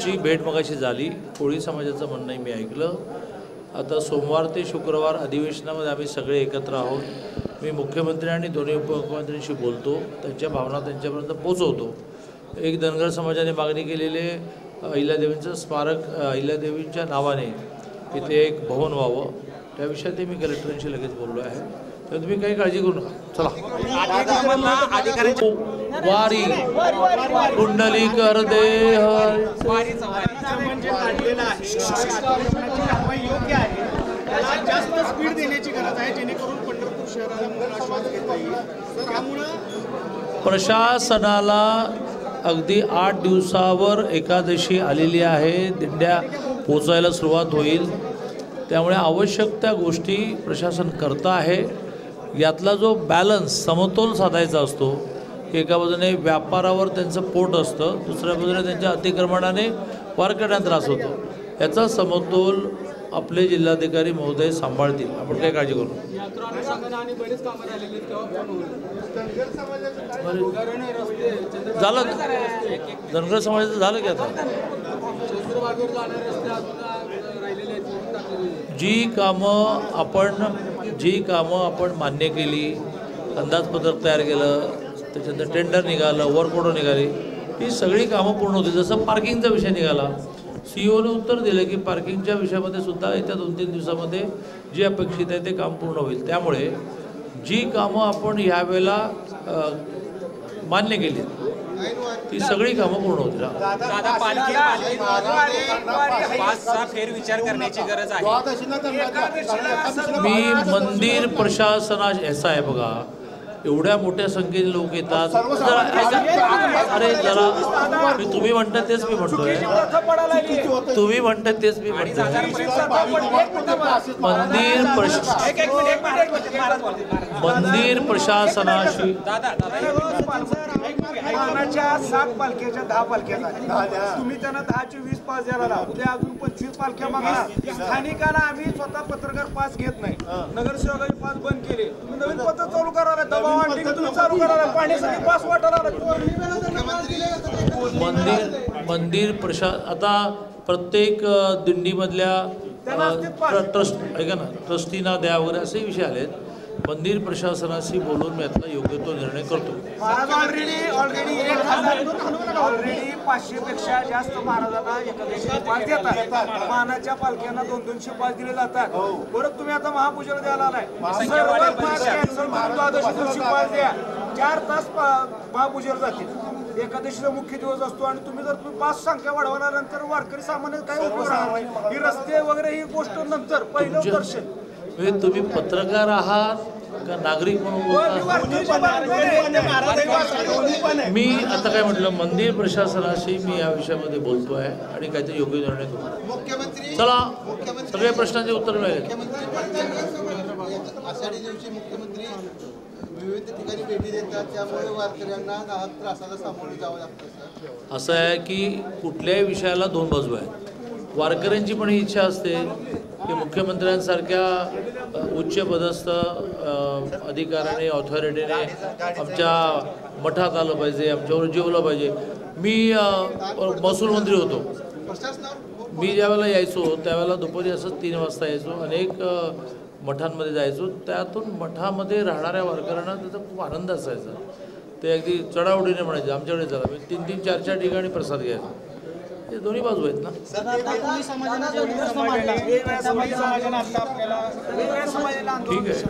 ची भेट मगाशी झाली. कोळी समाजाचं म्हणणंही मी ऐकलं. आता सोमवार ते शुक्रवार अधिवेशनामध्ये आम्ही सगळे एकत्र आहोत. मी मुख्यमंत्री आणि दोन्ही उपमुख्यमंत्र्यांशी बोलतो. त्यांच्या भावना त्यांच्यापर्यंत पोचवतो. एक धनगर समाजाने मागणी केलेले अहिल्यादेवींचं स्मारक अहिल्यादेवींच्या नावाने तिथे एक भवन व्हावं. त्याविषयी ते मी कलेक्टरांशी लगेच बोललो आहे. तर तुम्ही काही काळजी करू नका. चला. वारी. कुंडली कर दे जास्त स्पीड देण्याची गरज आहे जेणेकरून पंढरपूर शहराला प्रशासनाला अगदी आठ दिवसावर एकादशी आलेली आहे. दिंड्या पोचायला सुरुवात होईल. त्यामुळे आवश्यक त्या गोष्टी प्रशासन करतं आहे. यातला जो बॅलन्स समतोल साधायचा असतो एका बाजूने व्यापारावर त्यांचं पोट असतं दुसऱ्या बाजूने त्यांच्या अतिक्रमणाने वारकऱ्यांना त्रास होतो. याचा समतोल आपले जिल्हाधिकारी महोदय सांभाळतील. आपण काही काळजी करू? झालं धनगर समाजाचं झालं की आता. जी कामं आपण जी कामं आपण मान्य केली अंदाजपत्रक तयार केलं त्याच्यानंतर टेंडर निघालं वर्क ऑर्डर निघाली ही सगळी कामं पूर्ण होती जसं पार्किंगचा विषय निघाला सी ओने उत्तर दिलं की पार्किंगच्या विषयामध्ये सुद्धा येत्या दोन तीन दिवसामध्ये जे अपेक्षित आहे ते काम पूर्ण होईल त्यामुळे जी कामं आपण ह्यावेळेला मान्य केली ती सगळी कामं पूर्ण होतील पाच फेर विचार करण्याची गरज आहे मी मंदिर प्रशासना असं आहे बघा एवढ्या मोठ्या संख्येने लोक येतात. अरे जरा मी तुम्ही म्हणता तेच मी म्हणतोय. तुम्ही म्हणता तेच मी म्हणतोय. मंदिर. मंदिर प्रशासनाशी ऐकण्याच्या सात पालख्याच्या दहा पालख्या झाल्या. तुम्ही त्यांना दहाचे वीस पास द्यायला लावा. उद्या अजून पंचवीस पालख्या मागा. स्थानिकाला आम्ही स्वतः पत्रकार पास घेत नाही. नगरसेवकाचे पास बंद केले. तुम्ही नवीन पद्धत चालू करायला दबाव आणली. की तुम्ही चालू करायला पाण्यासाठी पास वाटायला मंदिर मंदिर प्रशा आता प्रत्येक दिंडीमधल्या ट्रस्ट ऐका ना ट्रस्टीना द्या वगैरे असे विषय आलेत. मंदिर प्रशासनाशी बोलून मी यातला योग्य तो निर्णय करतो. महाराज ऑलरेडी ऑलरेडी एक हजार ऑलरेडी पाचशे पेक्षा जास्त महाराजांना एकादशी पास देतात. मानाच्या पालख्यांना दोन दोनशे पास दिले जातात. परत तुम्ही आता महापूजेला द्यायला आलाय. सर्व पास कॅन्सल करून द्वादशी दिवशी पास द्या. चार तास महापूजेला जातील. एकादशीचा मुख्य दिवस असतो आणि तुम्ही जर तुम्ही पाच संख्या वाढवल्यानंतर वारकरी सामान्य काय उपयोग राहणार? नाही. ही रस्ते वगैरे ही गोष्ट नंतर पहिलं दर्शन. म्हणजे तुम्ही पत्रकार आहात का नागरिक म्हणून बोलता? मी आता काय म्हटलं मंदिर प्रशासनाशी मी या विषयामध्ये बोलतो आहे आणि काहीतरी योग्य निर्णय करतो मुख्यमंत्री चला सगळ्या प्रश्नांची उत्तर मिळेल. आषाढी दिवशी मुख्यमंत्री विविध ठिकाणी भेटी देतात. त्यामुळे वारकऱ्यांना नाहक त्रासाला सामोरे जावं लागतं सर. असं आहे की कुठल्याही विषयाला दोन बाजू आहेत. वारकऱ्यांची पण ही इच्छा असते की मुख्यमंत्र्यांसारख्या उच्च पदस्थ अधिकाऱ्याने ऑथॉरिटीने आमच्या मठात आलं पाहिजे आमच्यावर जेवलं पाहिजे. मी महसूल मंत्री होतो. मी ज्यावेळेला यायचो त्यावेळेला दुपारी असंच तीन वाजता यायचो. अनेक मठांमध्ये जायचो. त्यातून मठामध्ये राहणाऱ्या वारकऱ्यांना त्याचा खूप आनंद असायचा. ते अगदी चढावडीने म्हणायचे आमच्याकडे चला. म्हणजे मी तीन तीन चार चार ठिकाणी प्रसाद घ्यायचो. हे दोन्ही बाजू आहेत ना? ठीक आहे.